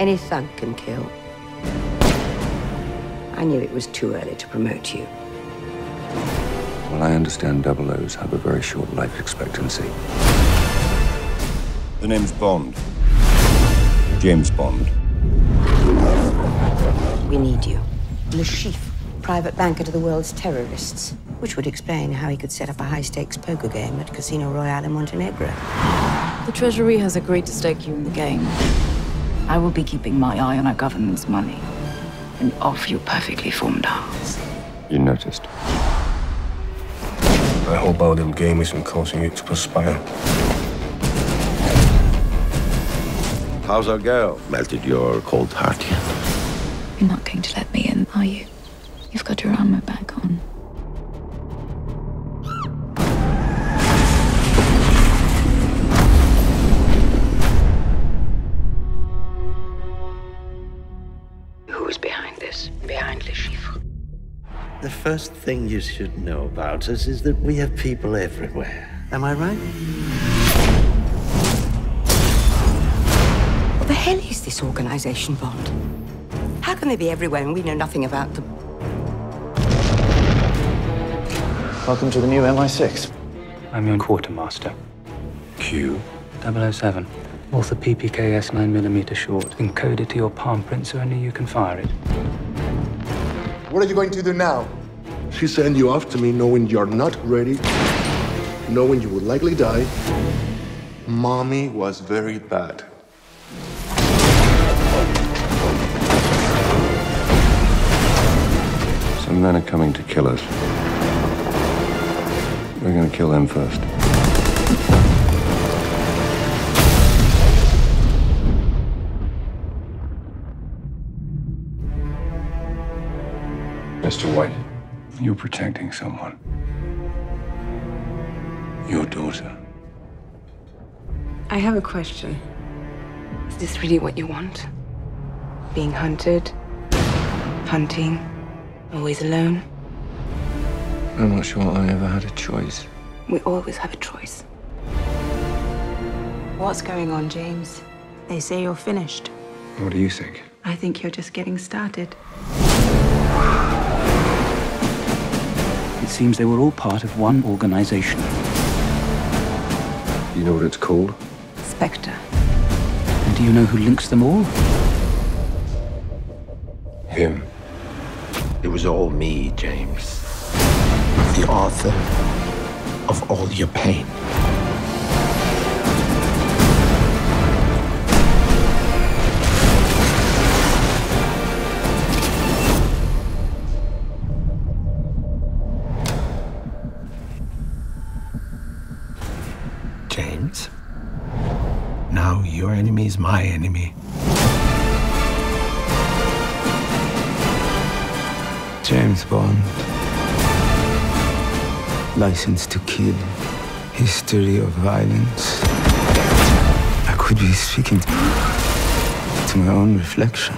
Any thug can kill. I knew it was too early to promote you. Well, I understand double O's have a very short life expectancy. The name's Bond. James Bond. We need you. Le Chiffre, private banker to the world's terrorists. Which would explain how he could set up a high-stakes poker game at Casino Royale in Montenegro. The Treasury has agreed to stake you in the game. I will be keeping my eye on our government's money and off your perfectly formed arms. You noticed. I hope all them game isn't causing you to perspire. How's our girl? Melted your cold heart yet? You're not going to let me in, are you? You've got your armor back on. Who is behind this? Behind Le Chiffre? The first thing you should know about us is that we have people everywhere. Am I right? What the hell is this organization, Bond? How can they be everywhere and we know nothing about them? Welcome to the new MI6. I'm your quartermaster. Q. 007. Walther PPKS 9mm short. Encode it to your palm print so only you can fire it. What are you going to do now? She sent you off to me knowing you're not ready, knowing you would likely die. Mommy was very bad. Some men are coming to kill us. We're gonna kill them first. Mr. White, you're protecting someone. Your daughter. I have a question. Is this really what you want? Being hunted? Hunting? Always alone? I'm not sure I ever had a choice. We always have a choice. What's going on, James? They say you're finished. What do you think? I think you're just getting started. It seems they were all part of one organization. You know what it's called? Spectre. And do you know who links them all? Him. It was all me, James. The author of all your pain. James, now your enemy is my enemy. James Bond. License to kill. History of violence. I could be speaking to my own reflection.